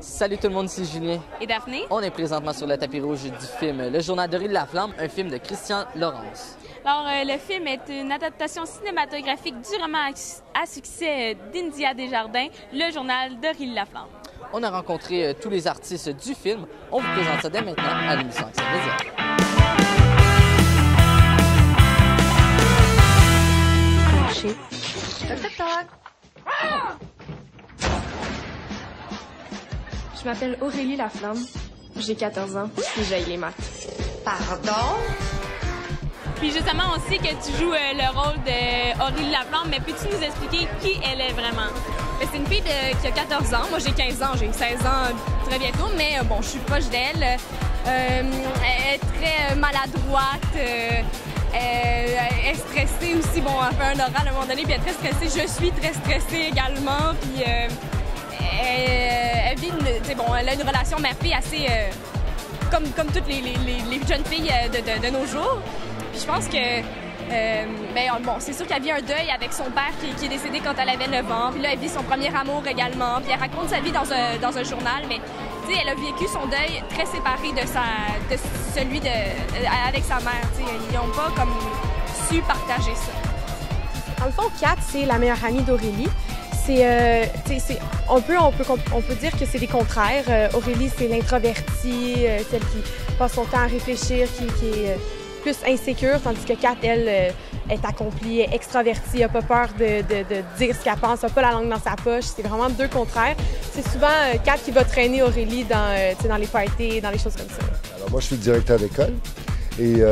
Salut tout le monde, c'est Julien. Et Daphné? On est présentement sur le tapis rouge du film Le Journal de Rille la Flamme, un film de Christian Laurence. Alors, euh, le film est une adaptation cinématographique du roman à, succès d'India Desjardins, Le Journal de Rille la Flamme. On a rencontré euh, tous les artistes du film. On vous présente ça dès maintenant à l'émission Je m'appelle Aurélie Laflamme. J'ai 14 ans et j'ai les maths. Pardon? Puis justement, on sait que tu joues euh, le rôle d'Aurélie Laflamme, mais peux-tu nous expliquer qui elle est vraiment? C'est une fille qui a 14 ans. Moi, j'ai 15 ans. J'ai 16 ans très bientôt, mais euh, bon, je suis proche d'elle. Euh, elle est très maladroite. elle est stressée aussi. Bon, elle fait un oral à un moment donné, puis elle est très stressée. Je suis très stressée également. Puis elle, vit bon, elle a une relation mère-fille assez euh, comme, comme toutes les, jeunes filles euh, de, nos jours. Puis je pense que euh, ben, bon, c'est sûr qu'elle vit un deuil avec son père qui, est décédé quand elle avait 9 ans. Puis là, elle vit son premier amour également. Puis elle raconte sa vie dans un, dans un journal, mais elle a vécu son deuil très séparé de, sa, de celui de, avec sa mère. Ils n'ont pas comme su partager ça. Dans le fond, Kat, c'est la meilleure amie d'Aurélie. Euh, c'est, on, peut, on, peut, dire que c'est des contraires. Euh, Aurélie, c'est l'introvertie, euh, celle qui passe son temps à réfléchir, qui, est plus insécure, tandis que Kat, elle, est accomplie, est extravertie, n'a pas peur de, dire ce qu'elle pense, n'a pas la langue dans sa poche. C'est vraiment deux contraires. C'est souvent Kat qui va traîner Aurélie dans, dans les parties, dans les choses comme ça. Alors moi, je suis le directeur d'école et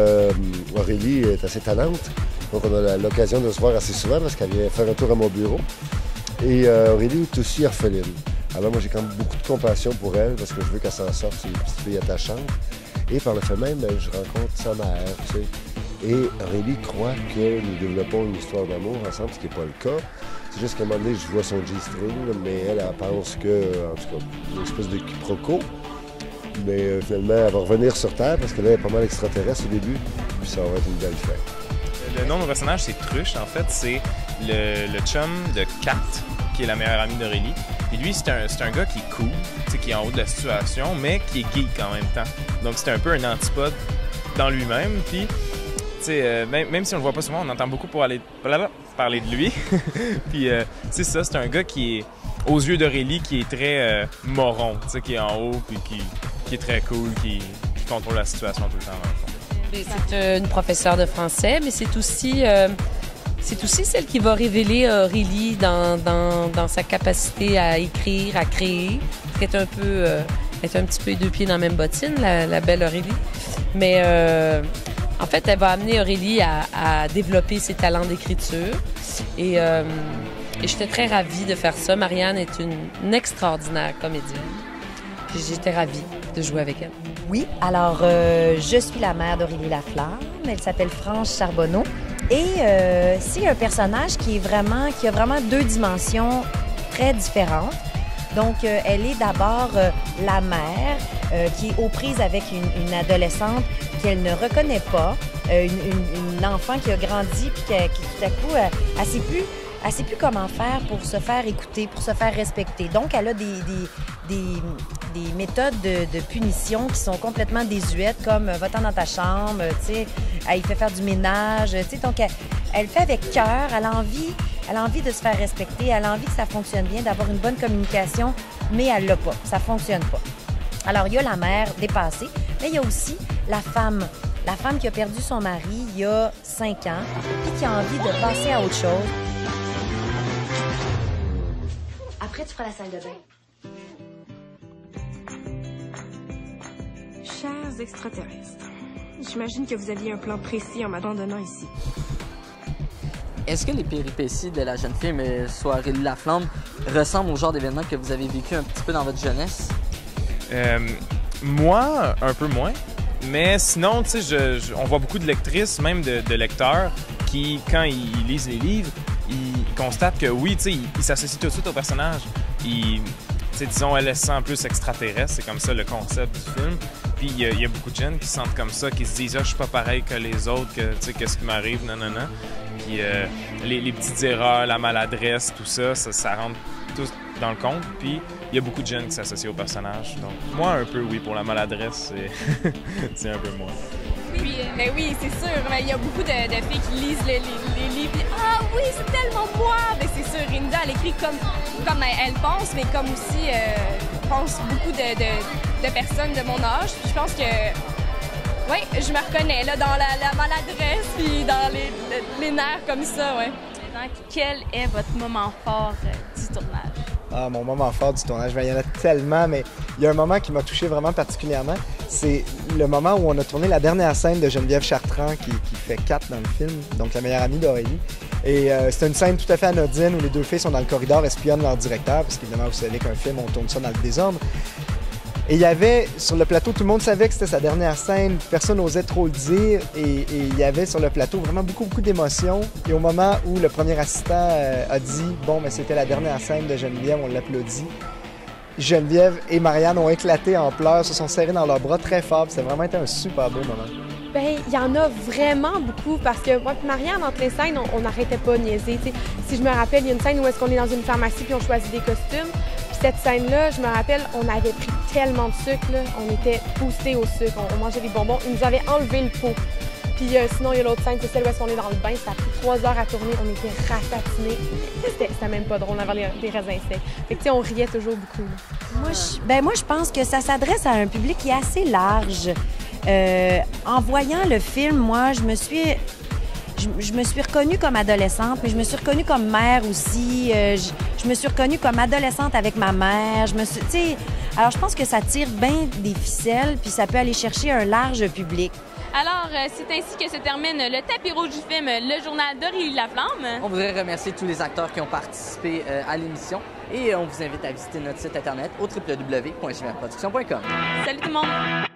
Aurélie est assez talente. Donc on a l'occasion de se voir assez souvent parce qu'elle vient faire un tour à mon bureau. Et euh, Aurélie est aussi orpheline. Alors moi, j'ai quand même beaucoup de compassion pour elle parce que je veux qu'elle s'en sorte, c'est une petite fille attachante. Et par le fait même, ben, je rencontre sa mère, tu sais. Et Aurélie croit que nous développons une histoire d'amour ensemble, ce qui n'est pas le cas. C'est juste qu'à un moment donné, je vois son G-string, mais elle, elle pense que, en tout cas, une espèce de quiproquo. Mais euh, finalement, elle va revenir sur Terre parce que là, elle est pas mal extraterrestre au début, puis ça va être une belle fête. Le nom de mon personnage, c'est Truche. En fait, c'est le, chum de Kat, qui est la meilleure amie d'Aurélie. Et lui, c'est un, gars qui est cool, qui est en haut de la situation, mais qui est geek en même temps. Donc, c'est un peu un antipode dans lui-même. Puis, euh, même, si on le voit pas souvent, on entend beaucoup parler de lui. puis, euh, c'est ça, c'est un gars qui est, aux yeux d'Aurélie, qui est très euh, moron, qui est en haut, puis qui, qui est très cool, qui, qui, contrôle la situation tout le temps. C'est une professeure de français, mais c'est aussi c'est aussi celle qui va révéler Aurélie dans, dans, sa capacité à écrire, à créer. Elle est un peu, euh, est un petit peu deux pieds dans la même bottine, la, belle Aurélie. Mais euh, en fait, elle va amener Aurélie à, développer ses talents d'écriture. Et, euh, et j'étais très ravie de faire ça. Marianne est une, extraordinaire comédienne. J'étais ravie de jouer avec elle. Oui, alors je suis la mère d'Aurélie Laflamme. Elle s'appelle France Charbonneau. Et euh, c'est un personnage qui a vraiment deux dimensions très différentes. Donc, euh, elle est d'abord euh, la mère qui est aux prises avec une, adolescente qu'elle ne reconnaît pas, une, enfant qui a grandi puis qui, tout à coup, elle, ne sait elle sait plus comment faire pour se faire écouter, pour se faire respecter. Donc, elle a des, des, méthodes de, punition qui sont complètement désuètes, comme euh, va-t'en dans ta chambre, tu sais, elle fait faire du ménage, tu sais. Donc, elle, fait avec cœur, elle a envie, elle a envie de se faire respecter, elle a envie que ça fonctionne bien, d'avoir une bonne communication, mais elle l'a pas, ça fonctionne pas. Alors, il y a la mère dépassée, mais il y a aussi la femme la femme qui a perdu son mari il y a cinq ans et qui a envie de passer à autre chose. Après, tu feras la salle de bain. Chers extraterrestres, j'imagine que vous aviez un plan précis en m'abandonnant ici. Est-ce que les péripéties de la jeune fille, mais Soirée de la Flamme, ressemblent au genre d'événement que vous avez vécu un petit peu dans votre jeunesse? Euh, moi, un peu moins. Mais sinon, tu sais, on voit beaucoup de lectrices, même de, de lecteurs, qui, quand ils lisent les livres, il constate que oui, tu sais, il, s'associe tout de suite au personnage. Il, disons, elle se sent plus extraterrestre, c'est comme ça le concept du film. Puis il y, a beaucoup de jeunes qui se sentent comme ça, qui se disent, ah, je suis pas pareil que les autres, que, tu sais, qu'est-ce qui m'arrive, non, non, non. Puis euh, les, petites erreurs, la maladresse, tout ça, ça, rentre dans le conte. Puis il y a beaucoup de jeunes qui s'associent au personnage. Donc moi, un peu, oui, pour la maladresse, c'est un peu moi. Oui, mais oui, c'est sûr. Mais il y a beaucoup de, de filles qui lisent le- les, les livres. puis, Ah oui, c'est tellement moi! Mais c'est sûr, Rinda, elle écrit comme, comme elle, elle pense, mais comme aussi euh, pense beaucoup de, de- de personnes de mon âge. Puis je pense que, oui, je me reconnais là, dans la, la maladresse, puis dans les, les nerfs comme ça, ouais. Donc, quel est votre moment fort euh, du tournage? Ah, mon moment fort du tournage, ben, il y en a tellement, mais il y a un moment qui m'a touché vraiment particulièrement. C'est le moment où on a tourné la dernière scène de Geneviève Chartrand, qui, fait Kat dans le film, donc la meilleure amie d'Aurélie. Et euh, c'est une scène tout à fait anodine où les deux filles sont dans le corridor, espionnent leur directeur, parce qu'évidemment, vous savez qu'un film, on tourne ça dans le désordre. Et il y avait, sur le plateau, tout le monde savait que c'était sa dernière scène, personne n'osait trop le dire, et, et il y avait sur le plateau vraiment beaucoup, beaucoup d'émotions. Et au moment où le premier assistant euh, a dit, bon, mais c'était la dernière scène de Geneviève, on l'applaudit, Geneviève et Marianne ont éclaté en pleurs, se sont serrés dans leurs bras très fort, a vraiment été un super beau moment. Ben, il y en a vraiment beaucoup parce que moi et Marianne, entre les scènes, on- n'arrêtait pas de niaiser. Si je me rappelle, il y a une scène où est-ce qu'on est dans une pharmacie puis on choisit des costumes. Puis cette scène-là, je me rappelle, on avait pris tellement de sucre, on était boostés au sucre, on, mangeait des bonbons. Ils nous avaient enlevé le pot. Puis euh, sinon, il y a l'autre scène, c'est celle où est-ce qu'on est dans le bain. Ça a pris trois heures à tourner, on était ratatinés. C'était même pas drôle, les- des raisins secs. Fait que on riait toujours beaucoup. Moi, je, ben moi, je pense que ça s'adresse à un public qui est assez large. Euh, en voyant le film, moi, je me suis, je, me suis reconnue comme adolescente, puis je me suis reconnue comme mère aussi. Euh, je, je me suis reconnue comme adolescente avec ma mère. Je me suis, alors je pense que ça tire bien des ficelles, puis ça peut aller chercher un large public. Alors, euh, c'est ainsi que se termine le tapis rouge du film Le Journal d'Aurélie Laflamme. On voudrait remercier tous les acteurs qui ont participé euh, à l'émission et on vous invite à visiter notre site internet au www.jmrproduction.com. Salut tout le monde!